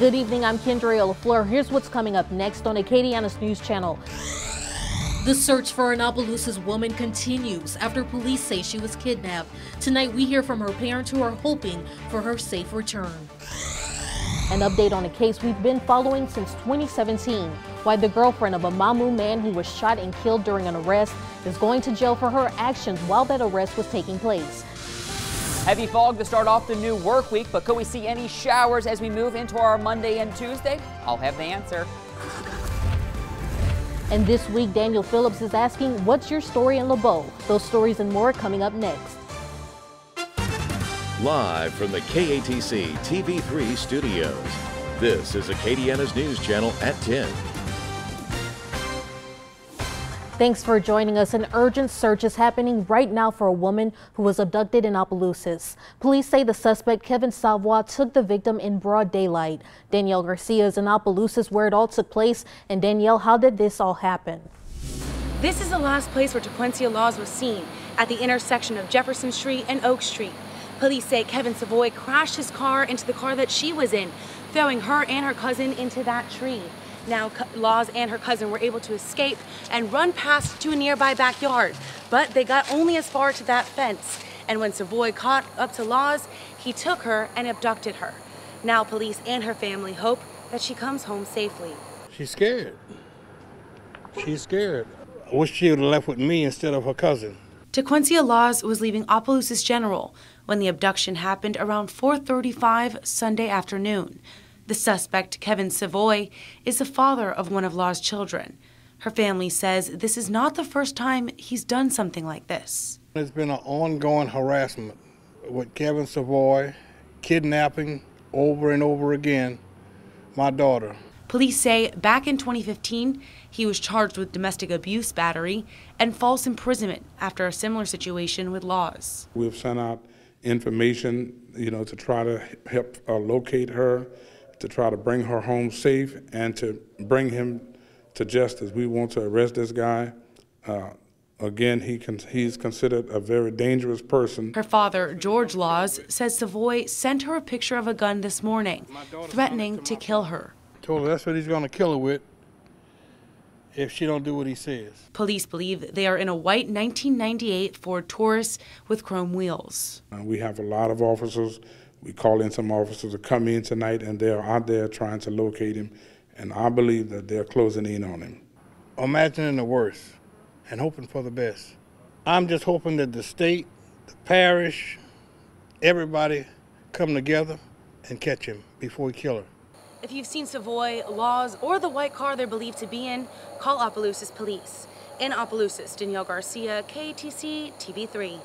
Good evening, I'm Kendra LaFleur. Here's what's coming up next on Acadiana's News Channel. The search for an Opelousas woman continues after police say she was kidnapped. Tonight, we hear from her parents who are hoping for her safe return. An update on a case we've been following since 2017. Why the girlfriend of a Mamou man who was shot and killed during an arrest is going to jail for her actions while that arrest was taking place. Heavy fog to start off the new work week, but could we see any showers as we move into our Monday and Tuesday? I'll have the answer. And this week, Daniel Phillips is asking, what's your story in LeBeau? Those stories and more coming up next. Live from the KATC TV3 studios, this is Acadiana's News Channel at 10. Thanks for joining us. An urgent search is happening right now for a woman who was abducted in Opelousas. Police say the suspect, Kevin Savoy, took the victim in broad daylight. Danielle Garcia is in Opelousas where it all took place. And Danielle, how did this all happen? This is the last place where Tequencia Laws was seen, at the intersection of Jefferson Street and Oak Street. Police say Kevin Savoy crashed his car into the car that she was in, throwing her and her cousin into that tree. Now, Laws and her cousin were able to escape and run past to a nearby backyard, but they got only as far to that fence. And when Savoy caught up to Laws, he took her and abducted her. Now, police and her family hope that she comes home safely. She's scared. She's scared. I wish she would have left with me instead of her cousin. Tequencia Laws was leaving Opelousas General when the abduction happened around 4:35 Sunday afternoon. The suspect, Kevin Savoy, is the father of one of Law's children. Her family says this is not the first time he's done something like this. It's been an ongoing harassment with Kevin Savoy, kidnapping over and over again my daughter. Police say back in 2015, he was charged with domestic abuse battery and false imprisonment after a similar situation with Laws. We've sent out information, you know, to try to help uh, locate her to try to bring her home safe and to bring him to justice. We want to arrest this guy. Uh, again, he can, he's considered a very dangerous person. Her father, George Laws, says Savoy sent her a picture of a gun this morning, threatening to kill her. Told her that's what he's going to kill her with if she don't do what he says. Police believe they are in a white 1998 Ford Taurus with chrome wheels. Uh, we have a lot of officers we call in some officers to come in tonight, and they're out there trying to locate him, and I believe that they're closing in on him. Imagining the worst and hoping for the best. I'm just hoping that the state, the parish, everybody come together and catch him before we kill her. If you've seen Savoy, Laws, or the white car they're believed to be in, call Opelousas Police. In Opelousas, Danielle Garcia, KATC TV3.